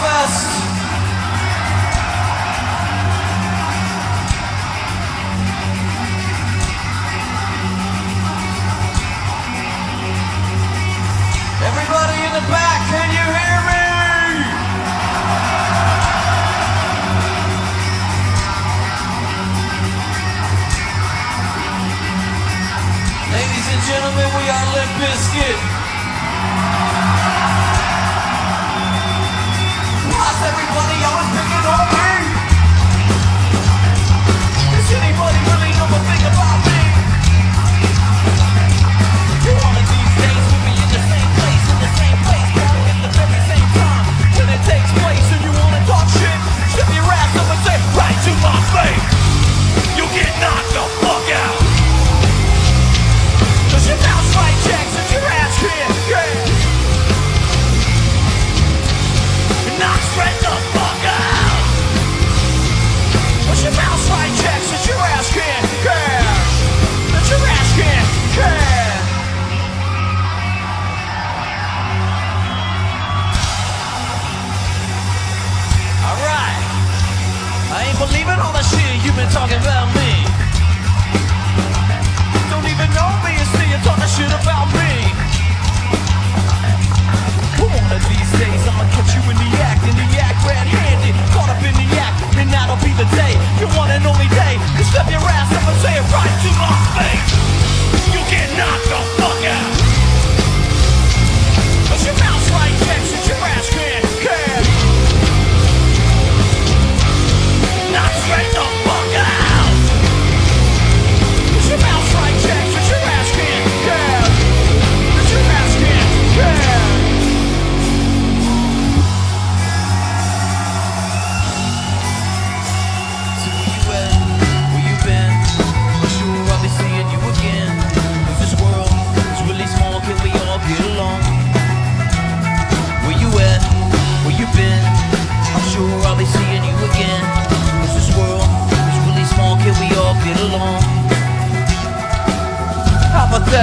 first.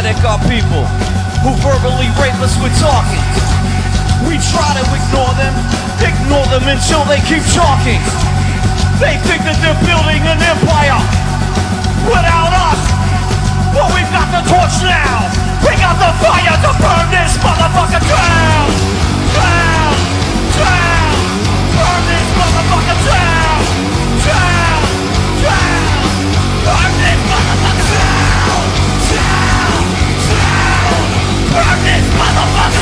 pathetic are people who verbally rape us with talking. We try to ignore them, ignore them until they keep talking. They think that they're building an empire without us. But we've got the torch now. We got the fire to burn this motherfucker down. Down, down. Burn this motherfucker down. motherfucker!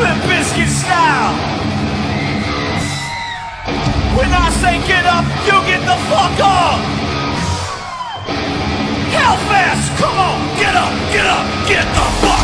Limp Bizkit style. When I say get up, you get the fuck up. Hell fast, come on, get up, get up, get the fuck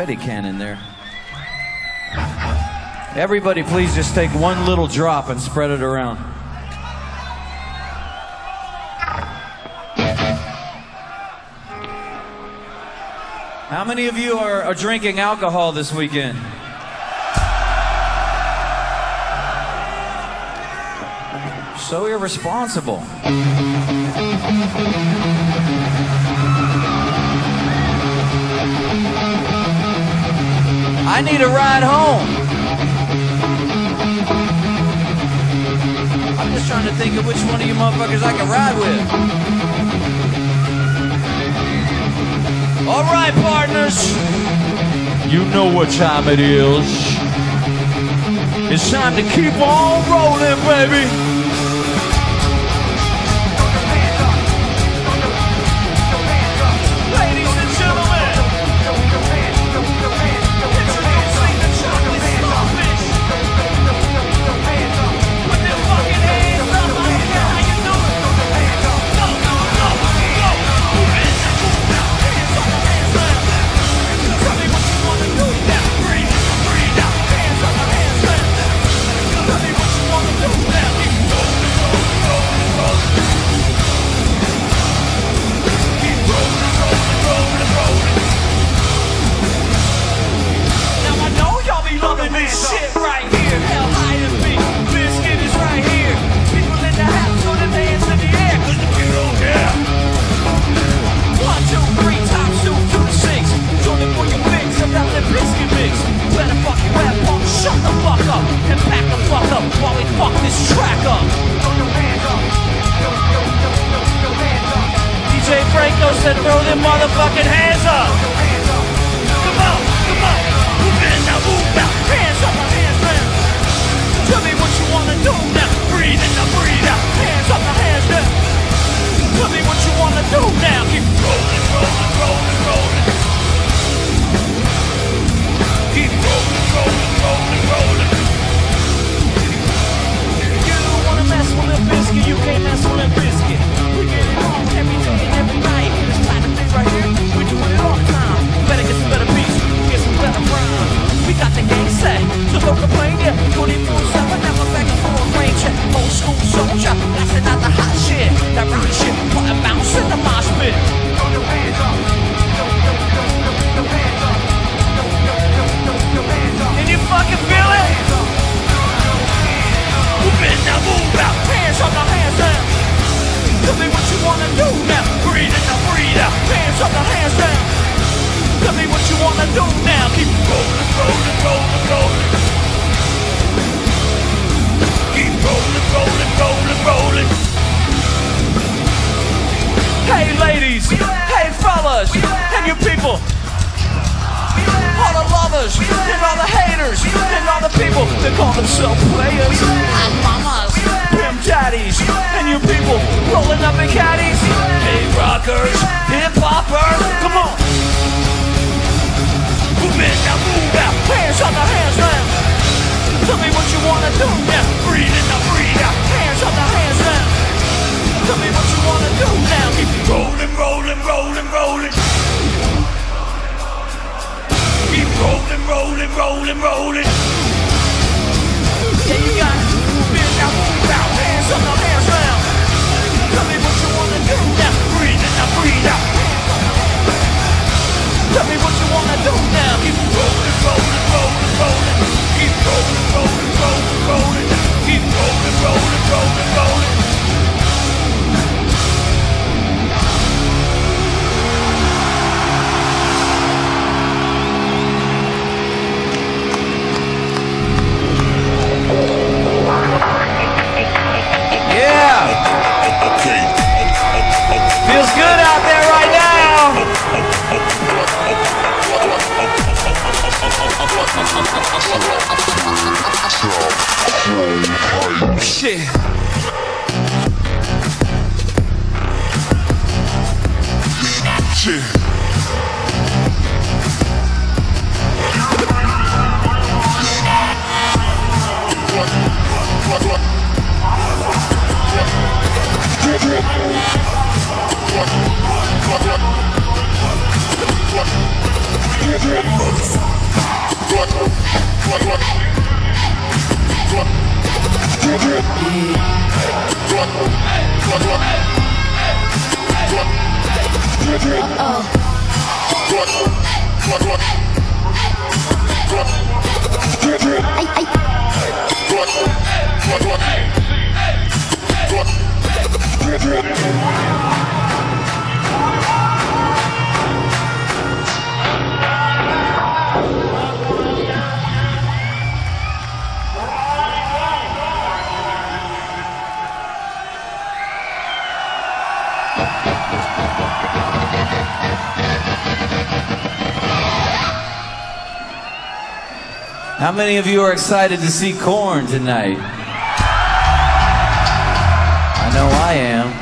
confetti cannon there. Everybody, please just take one little drop and spread it around. How many of you are, are drinking alcohol this weekend? So irresponsible. I need a ride home. I'm just trying to think of which one of you motherfuckers I can ride with. All right, partners. You know what time it is. It's time to keep on rolling, baby. rolling, rolling, rolling. Yeah, you got to move in now, move out, hands up, now hands down. Tell me what you wanna do now. Breathe in, now breathe out. Tell me what you wanna do now. Keep rolling, rolling. Shit. Shit. What? Oh. How many of you are excited to see Korn tonight? I know I am.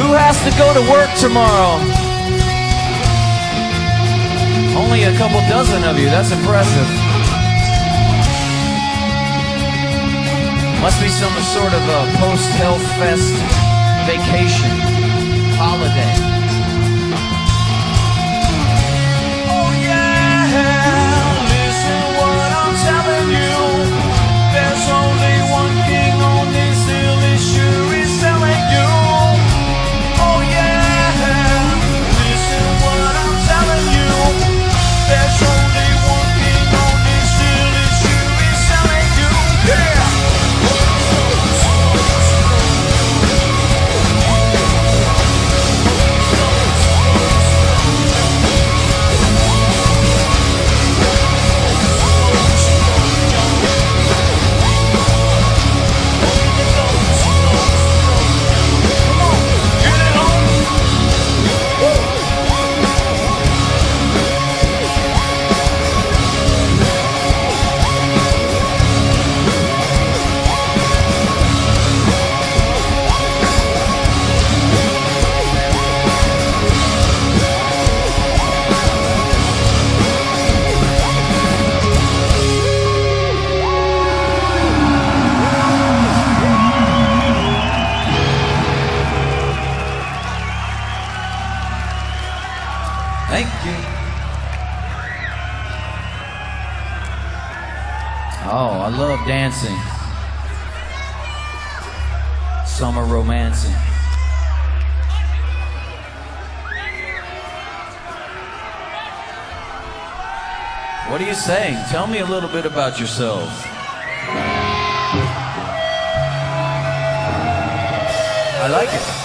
Who has to go to work tomorrow? Only a couple dozen of you. That's impressive. Must be some sort of a post-health fest vacation holiday. dancing. summer romancing. What are you saying? Tell me a little bit about yourself. I like it.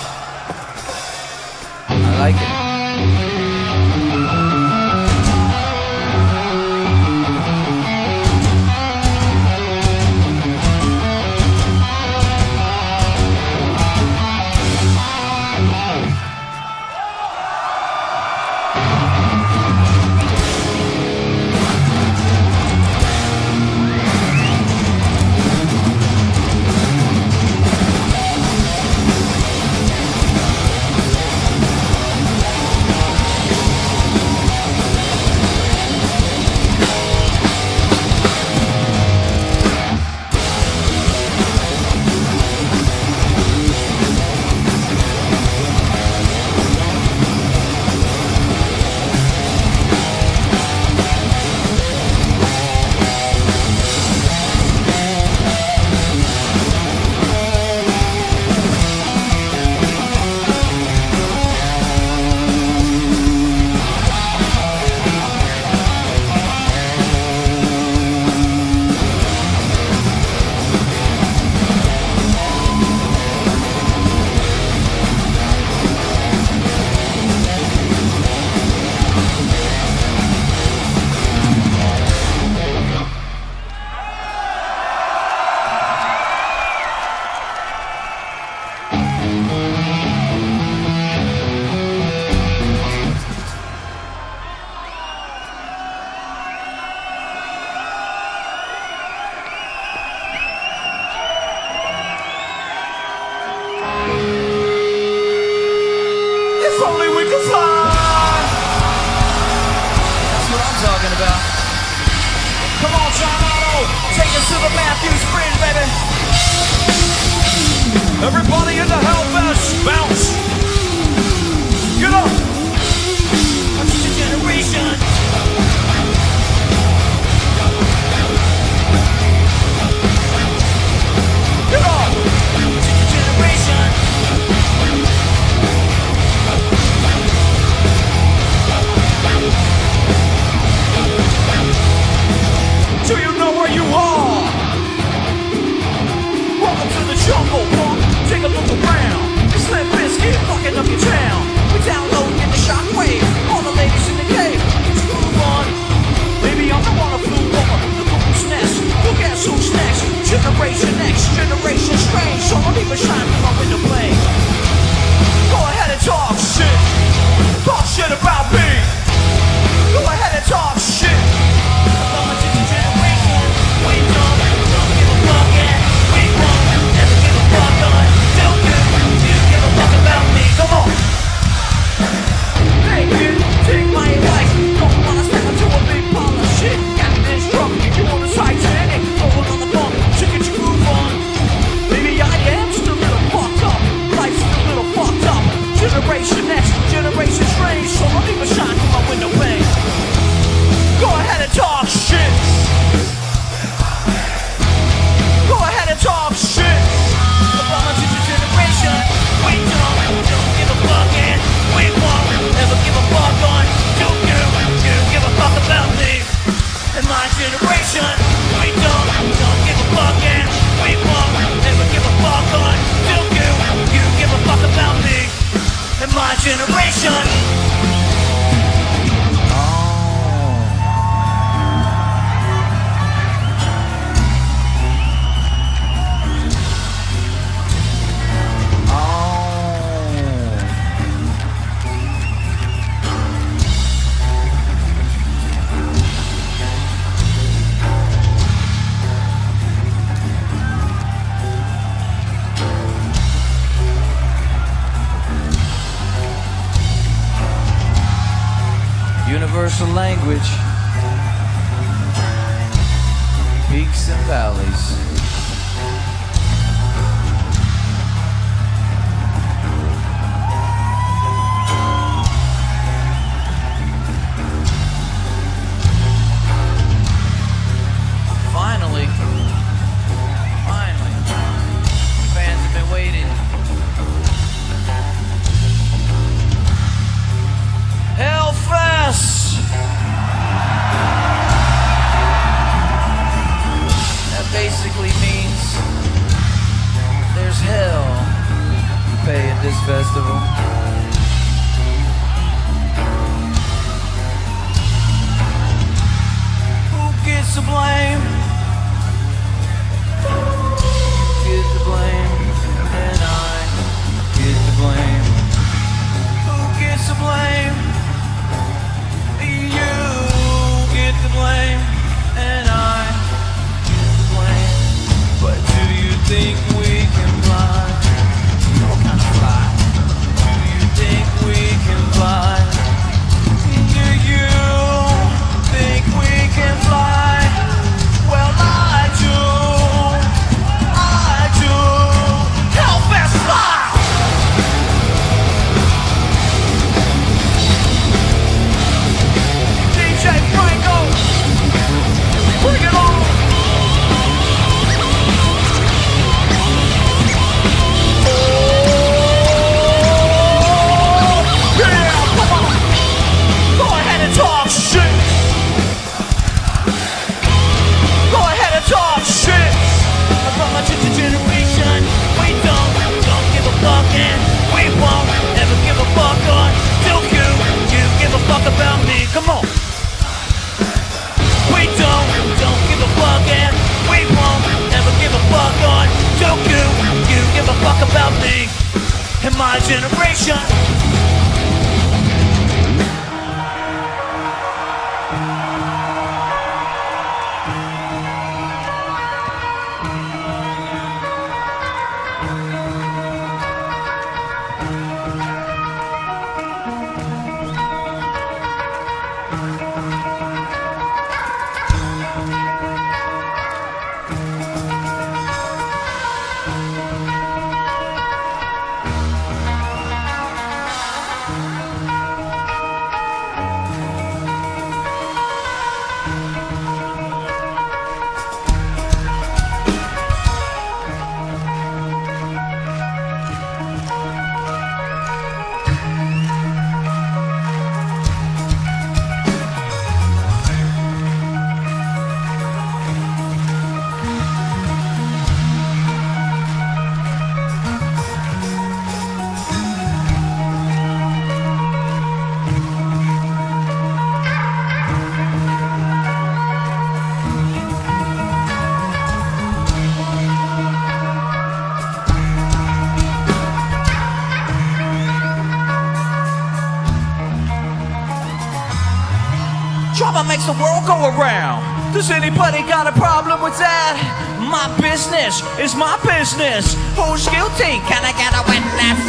world go around. Does anybody got a problem with that? My business is my business. Who's guilty? Can I get a witness?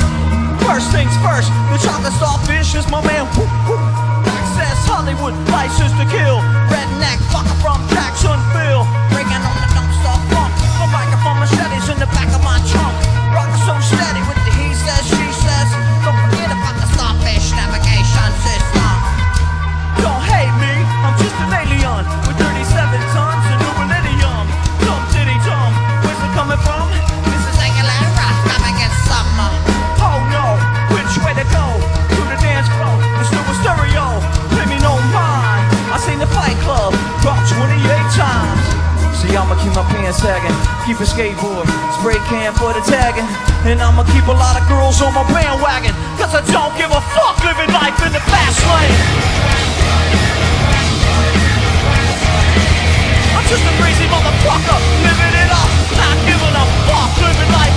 First things first, the chocolate starfish is my man. Woo, woo. Access Hollywood, license to kill. Redneck fucker from Jacksonville. Bringing on the dumpster funk. The microphone machetes in the back of my trunk. my pants sagging. Keep a skateboard, spray can for the tagging. And I'ma keep a lot of girls on my bandwagon. Cause I don't give a fuck living life in the fast lane. I'm just a crazy motherfucker, living it up, not giving a fuck living life.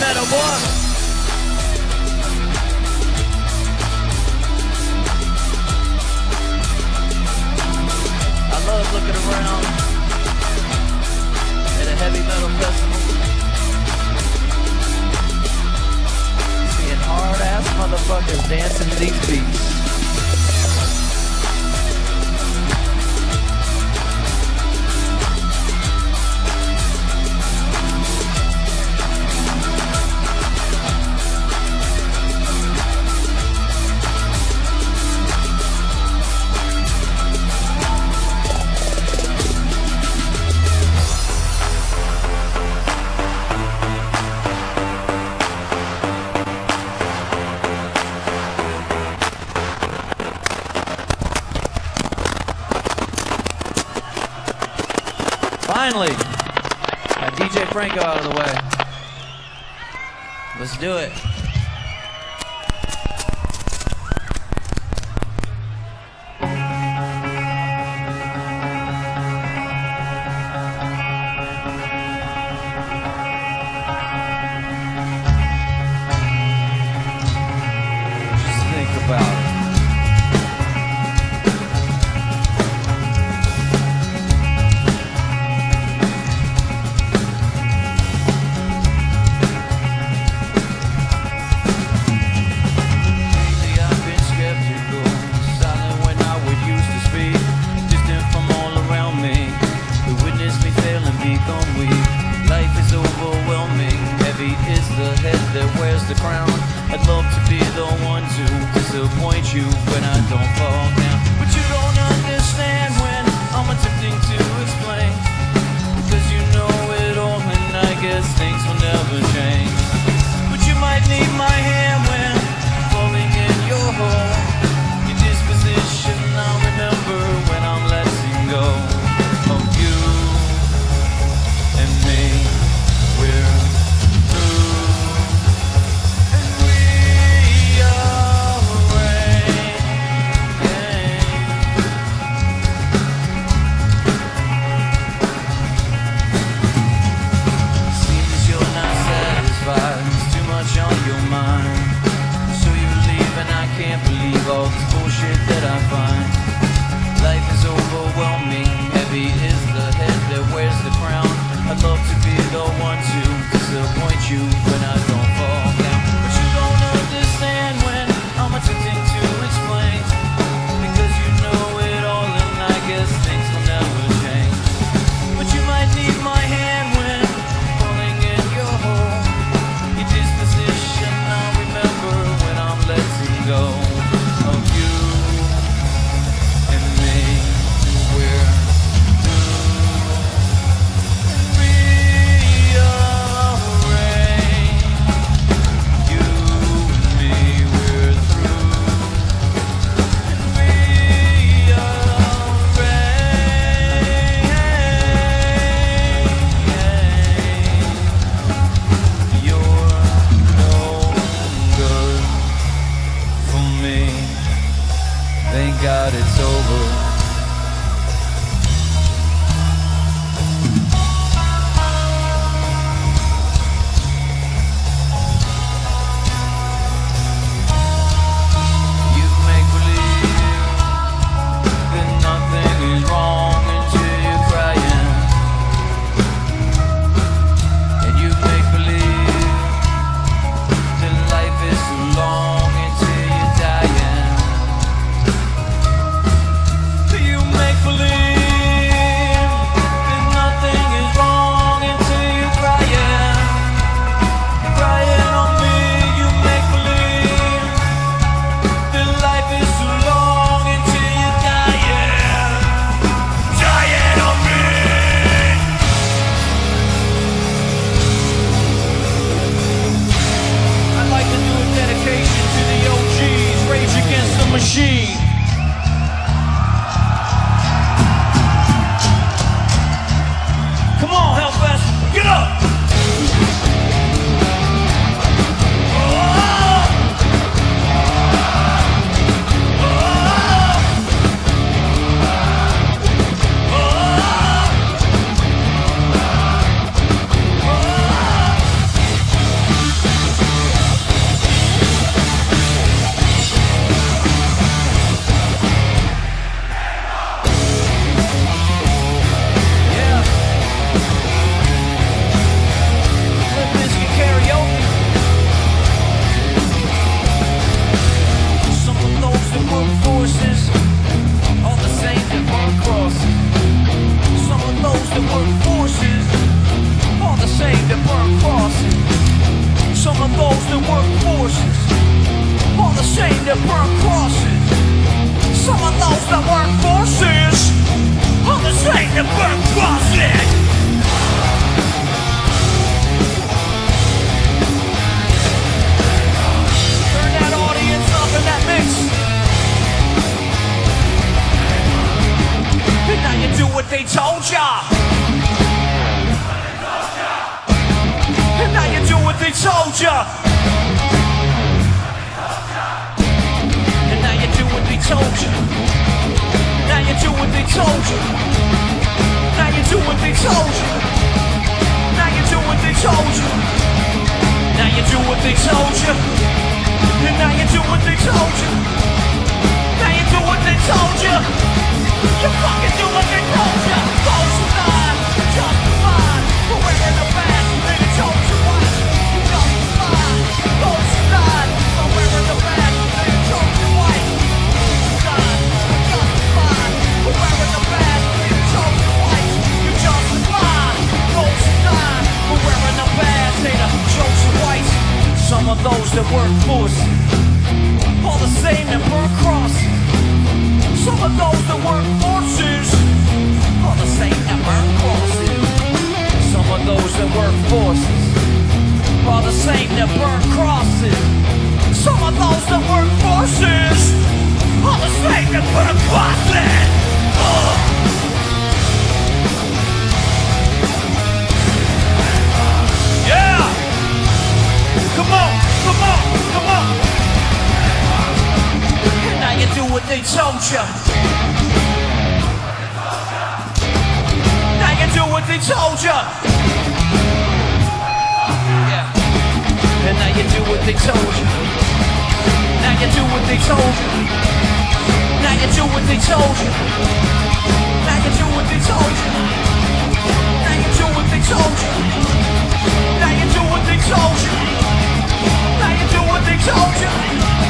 metal, boy. love looking around at a heavy metal festival. Seeing hard ass motherfuckers dancing to these beats. Of those that work for us all the same that burn crosses. Some of those that work forces are the same that burn crosses. Some of those that work forces are the same that burn crosses. Some of those that work forces are the same that burn crosses. Ugh. They told you. Now you do what they told you. Yeah. And now you do what they told you. Now you do what they told you. Now you do what they told you. Now you do what they told you. Now you do what they told you. Now you do what they told you. Now you do what they told you.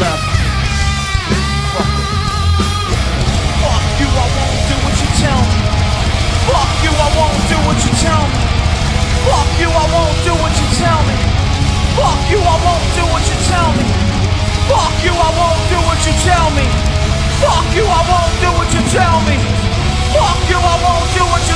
left. Fuck. Fuck you, I won't do what you tell me. Fuck you, I won't do what you tell me. Fuck you, I won't do what you tell me. Fuck you, I won't do what you tell me. Fuck you, I won't do what you tell me. Fuck you, I won't do what you tell me. Fuck you, I won't do what you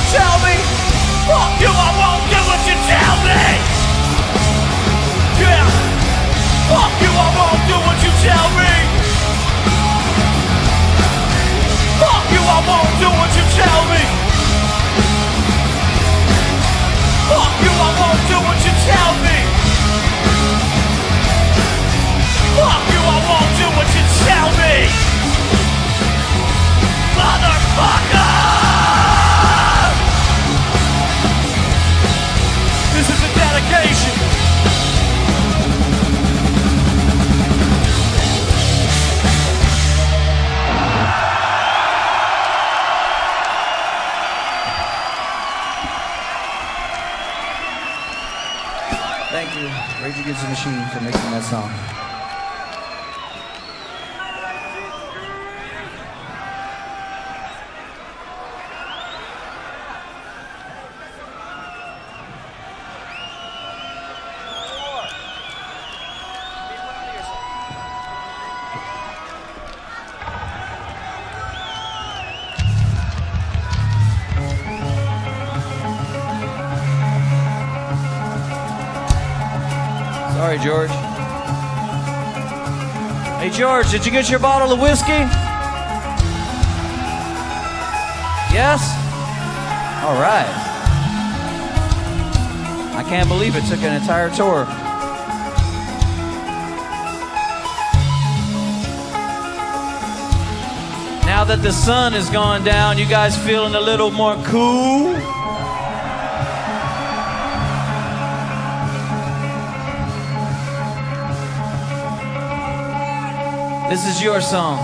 Machine, for making that song. George, did you get your bottle of whiskey? Yes? All right. I can't believe it took an entire tour. Now that the sun has gone down, you guys feeling a little more cool? This is your song.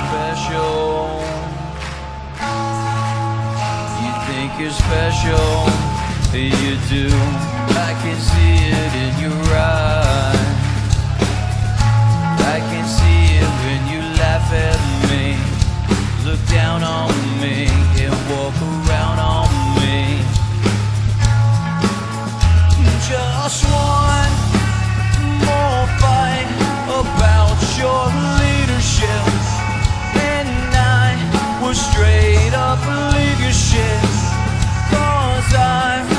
Special. You think you're special, you do. I can see it in your eyes. at me, look down on me, and walk around on me. Just one more fight about your leadership, and I will straight up leave your shit, cause I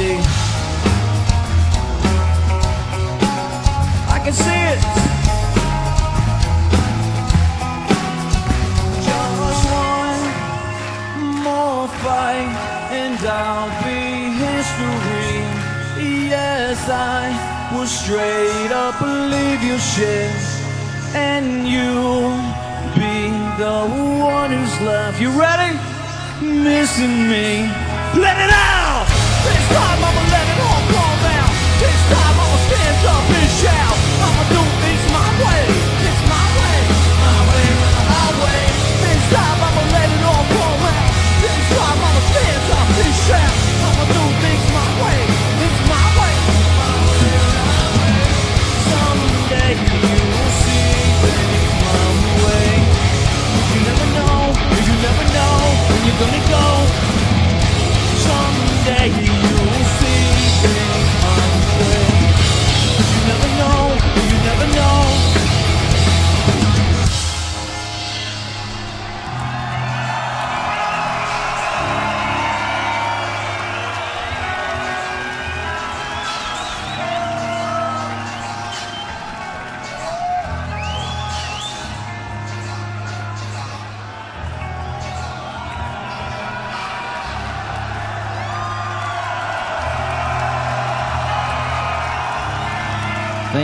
do. I can see it. and I'll be history. Yes, I will straight up believe your shit, and you'll be the one who's left. You ready? Missing me.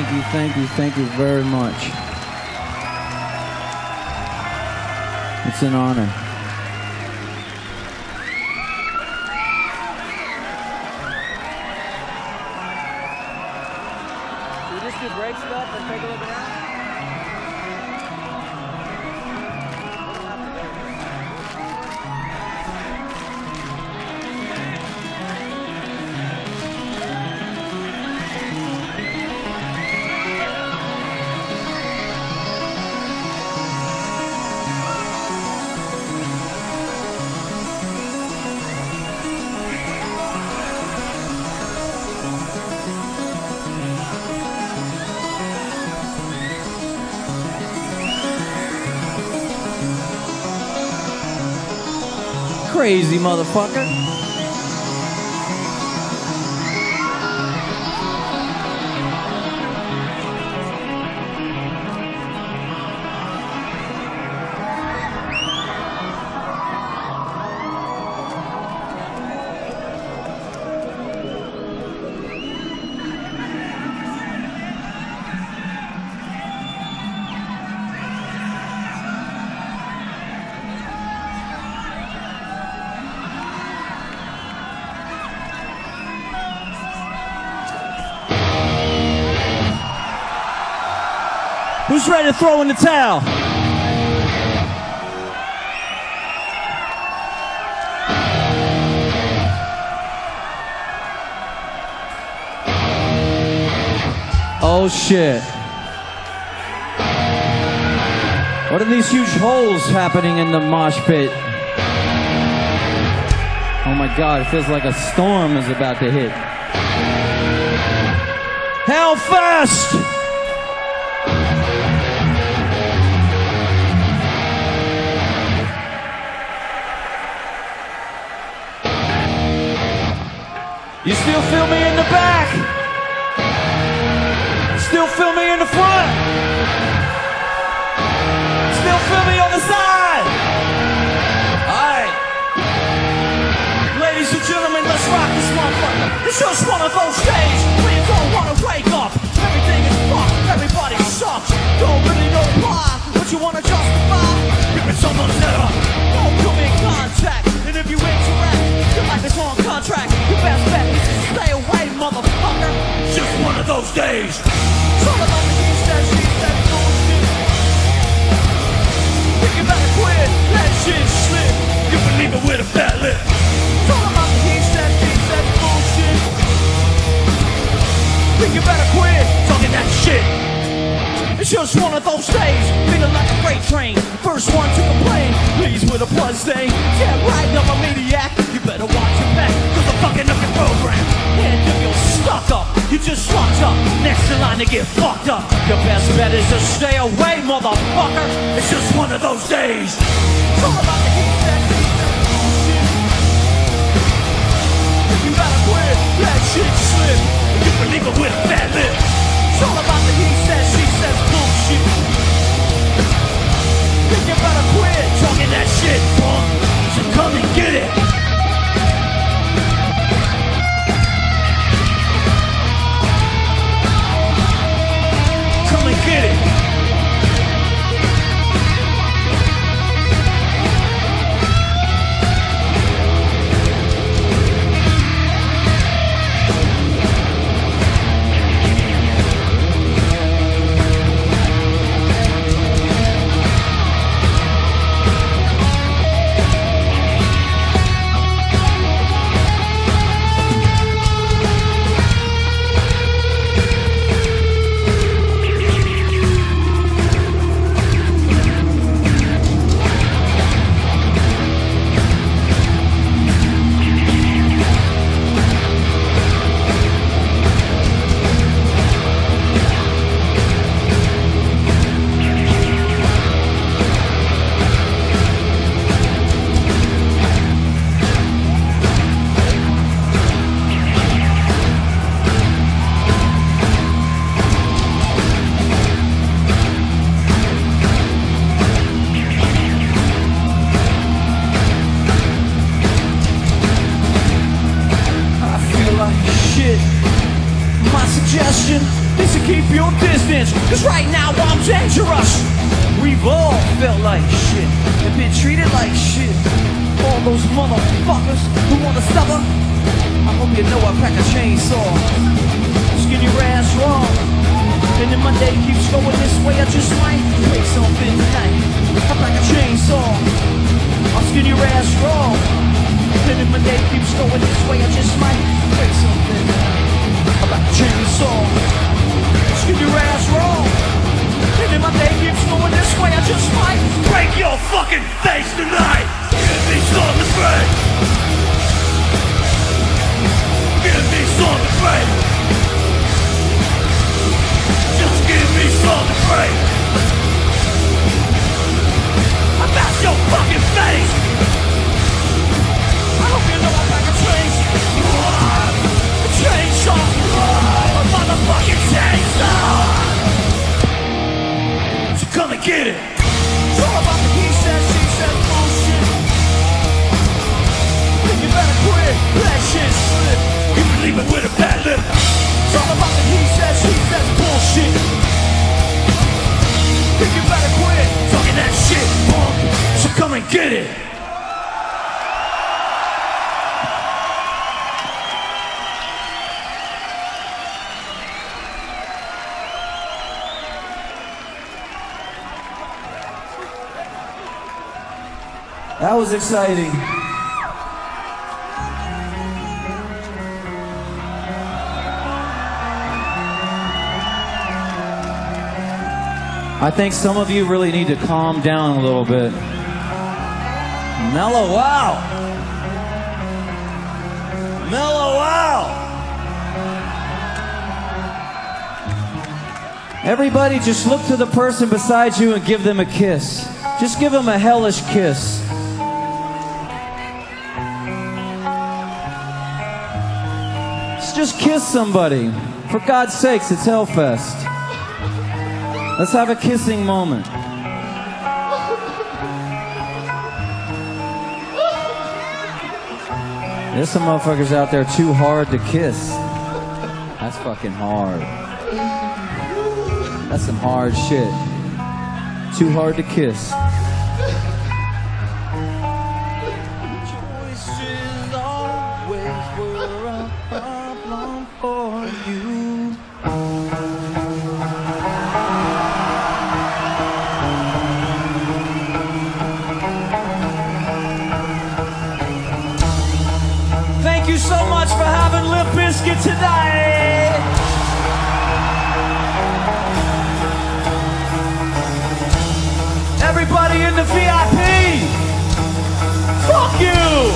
thank you, thank you, thank you very much. It's an honor. Crazy motherfucker. To throw in the towel? Oh shit. What are these huge holes happening in the mosh pit? Oh my god, it feels like a storm is about to hit. Hellfest! Still feel me in the back? Still feel me in the front? Still feel me on the side? Alright. Ladies and gentlemen, let's rock this motherfucker. It's just one of those days when you don't wanna wake up. Everything is fucked, everybody sucks. Don't really know why, but you wanna justify. Me someone's letter. Of those days. About the said bullshit. Think quit, let shit slip. It with a fat lip. About the said bullshit. Think quit talking that shit. It's just one of those days, feeling like a freight train. First one to complain, leaves with a blood stain. Yeah, right, I'm a maniac. You better watch your back, cause I'm fucking up your program. And if you're stuck up, you just fucked up. Next in line to get fucked up. Your best bet is to stay away, motherfucker. It's just one of those days. It's all about the he said, she said bullshit. If you gotta quit, let shit slip. You can leave it with a fat lip. It's all about the he says, she says bullshit. Think you better quit talking that shit, punk. So come and get it. Suggestion is to keep your distance, cause right now I'm dangerous. We've all felt like shit and been treated like shit. All those motherfuckers who wanna suffer. I hope you know I pack a chainsaw. Skin your ass raw. And then my day keeps going this way, I just might break something tonight. I pack a chainsaw. I'll skin your ass raw. And if my day keeps going this way, I just might break something about chainsaw. Skin your ass raw. And if my day keeps going this way, I just might break your fucking face tonight. Give me some to break. Give me some to break. Just give me some to break. About your fucking face. I hope you know I'm back a trace. So come and get it. It's all about he bullshit. You better quit, shit You leave it with a bad It's all about he bullshit. You better quit, that shit, So come and get it. Was exciting. I think some of you really need to calm down a little bit. Mellow wow. Mellow out. Everybody just look to the person beside you and give them a kiss. Just give them a hellish kiss. Just kiss somebody. For God's sakes, it's Hellfest. Let's have a kissing moment. There's some motherfuckers out there too hard to kiss. That's fucking hard. That's some hard shit. Too hard to kiss. Bizkit tonight. Everybody in the VIP, fuck you.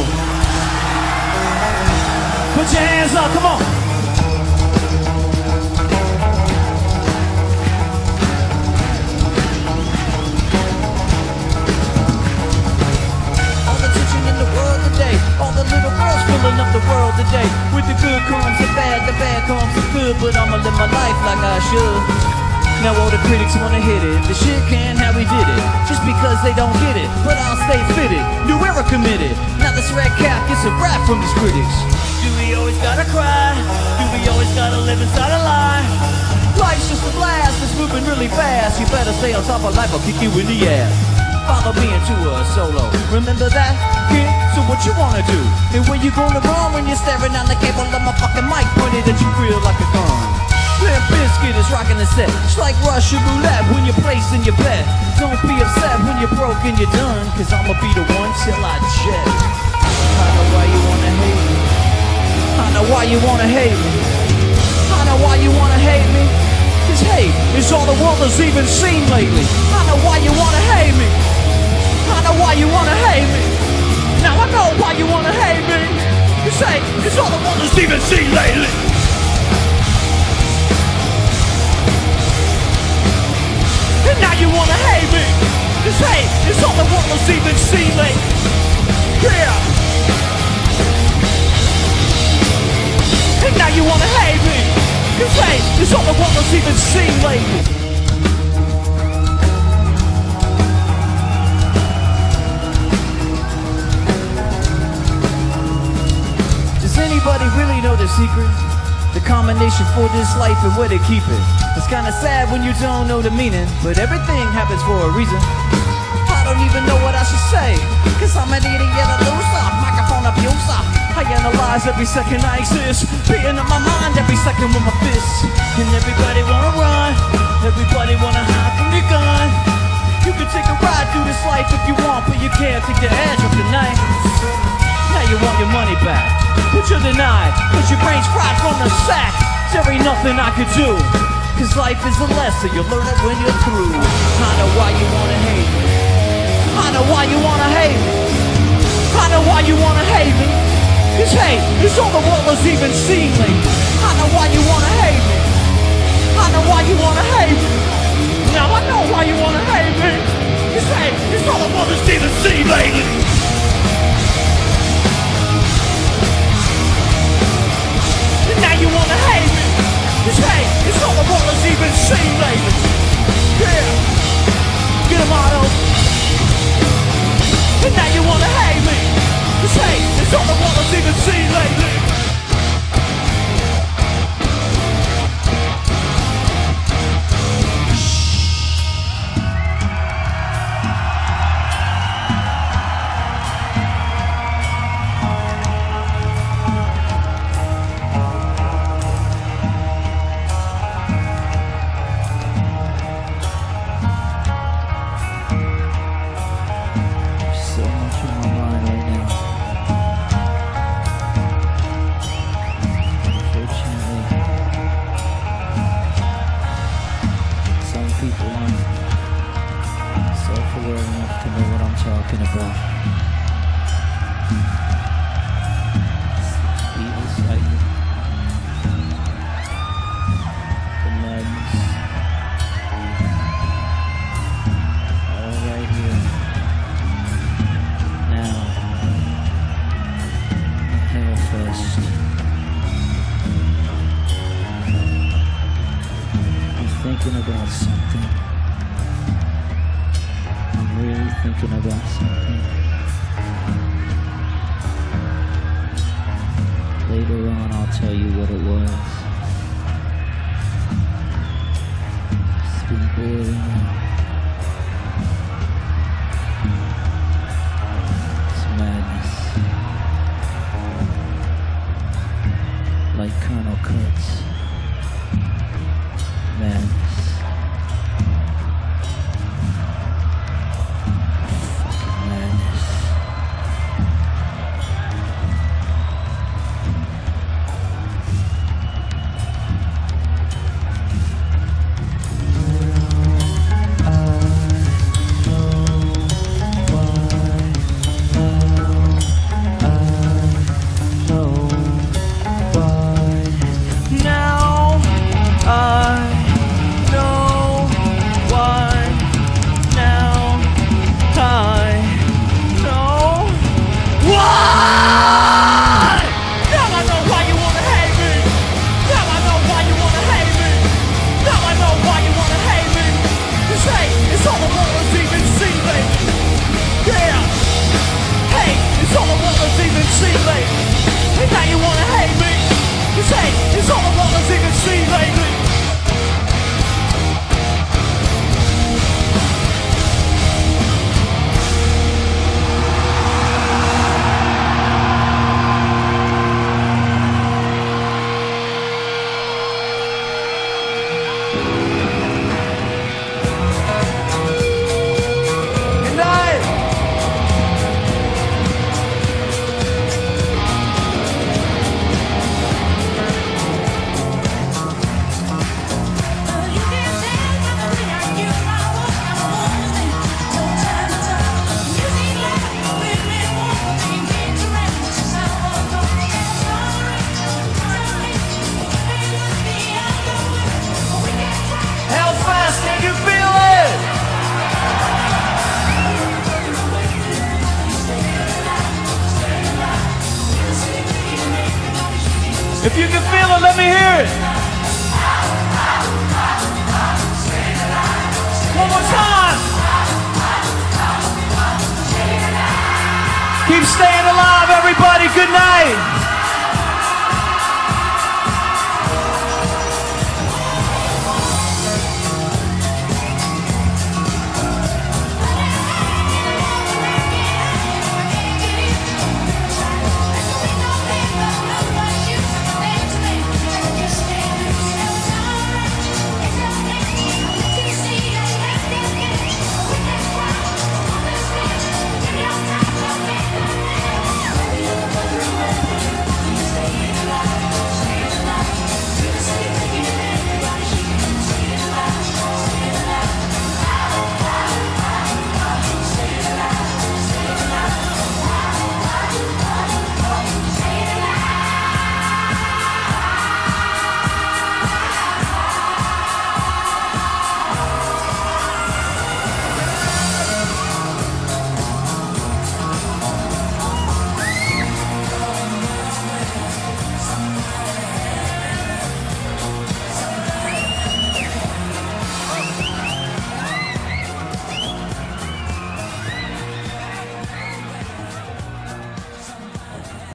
Put your hands up, come on. World today, all the little girls filling up the world today. With the good comes the bad, the bad comes the good, but I'ma live my life like I should. Now all the critics wanna hit it, the shit can how we did it, just because they don't get it. But I'll stay fitted, new era committed. Now this red cap gets a rap from these critics. Do we always gotta cry? Do we always gotta live inside a lie? Life's just a blast, it's moving really fast. You better stay on top of life, I'll kick you in the ass. Follow me into a solo. Remember that? So what you wanna do? And where you gonna run when you're staring down the cable of my fucking mic pointed at you real like a gun? Limp Bizkit is rocking the set. It's like Russian roulette when you're placing your bet. Don't be upset when you're broke and you're done, cause I'ma be the one till I jet. I know why you wanna hate me. I know why you wanna hate me. I know why you wanna hate me. Cause hate is all the world has even seen lately. I know why you wanna hate me. I know why you wanna hate me. Now I know why you wanna hate me. Cause hate is all the world has even seen lately. And now you wanna hate me. Cause hate is all the world has even seen lately. Yeah. And now you wanna hate me. Cause hate is all the world has even seen lately. Really know the secret? The combination for this life and where to keep it. It's kinda sad when you don't know the meaning, but everything happens for a reason. I don't even know what I should say, cause I'm an idiot, a loser, microphone abuser. I analyze every second I exist, beating up my mind every second with my fists. And everybody wanna run, everybody wanna hide from your gun. You can take a ride through this life if you want, but you can't take the edge off the night. Now you want your money back, but you're denied, cause your brain's fried from the sack. There ain't nothing I could do, cause life is a lesson, you learn it when you're through. I know why you wanna hate me. I know why you wanna hate me. I know why you wanna hate me. Cause hate is all the world has even seen me. I know why you wanna hate me. I know why you wanna hate me. Now I know why you wanna hate me. Cause hate is all the world has even seen lately. Now you wanna hate me. Cause hate is all the world has even seen lately. Yeah. Get a motto. And now you wanna hate me. Cause hate is all the world has even seen lately.